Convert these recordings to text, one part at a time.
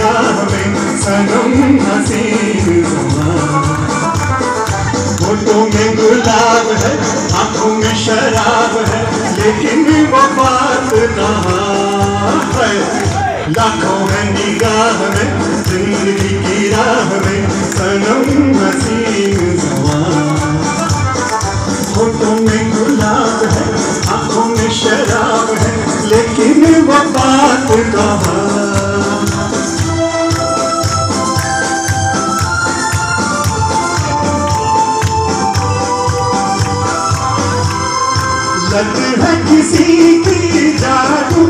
निगाह में सनम में गुलाब है, आँखों में शराब है, लेकिन वो बात है लाखों निगाह में ज़िंदगी की राह में सनम हसीन जवान में गुलाब है आँखों में शराब है लेकिन वो बात किसी की जादू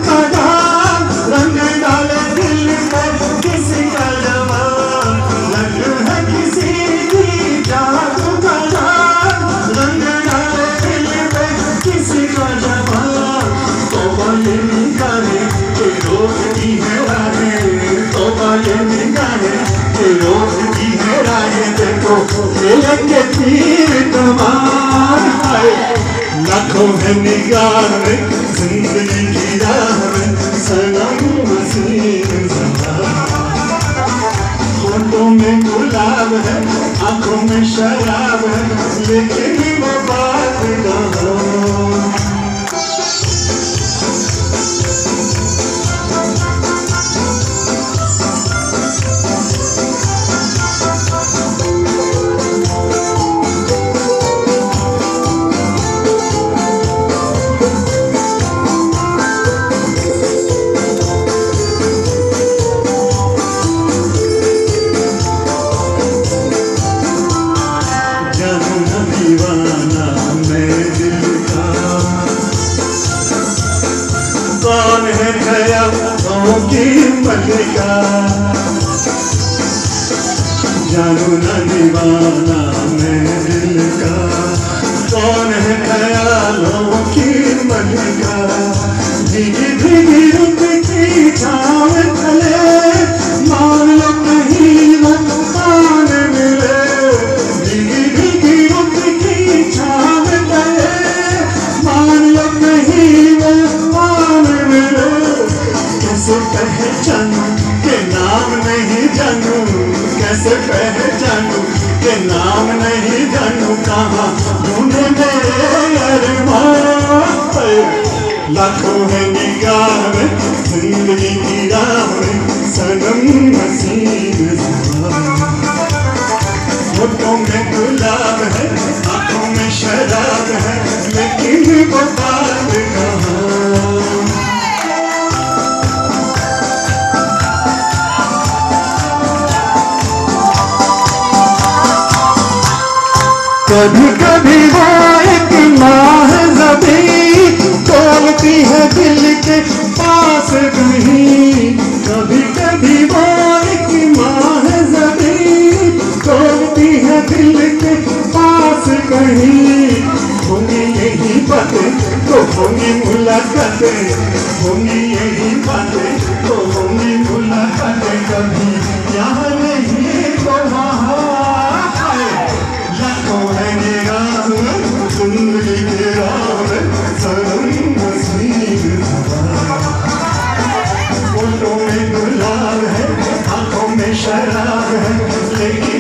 रंग डाले दिल में किसी का जवान किसी की रंग डाले दिल में किसी का जवान तो ये निगाहे के निगाहे के है देखो ये तीर कमान है लाखों है निगाह में ज़िंदगी की राह में सनम हसीन होठों में गुलाब है, आँखों में शराब है, लेकिन वो कौन है गया की मलिका जानू न दीवाना मैं दिल का कौन है ख्यालों की मलिका भीगी नाम नहीं जानू कहाँ लाखों है निगाह ज़िंदगी की राह में, सनम जवान होठों में गुलाब है, आँखों में शराब है, लेकिन बात कभी कभी वो एक माह तोलती है दिल के पास कहीं। कभी कभी वो एक माह जबी तोलती है दिल के पास कहीं। होंगी यही तो होंगी मुलाकातें। होंगी यही बातें तो होंगी मुलाकातें कभी। शराब है लेकिन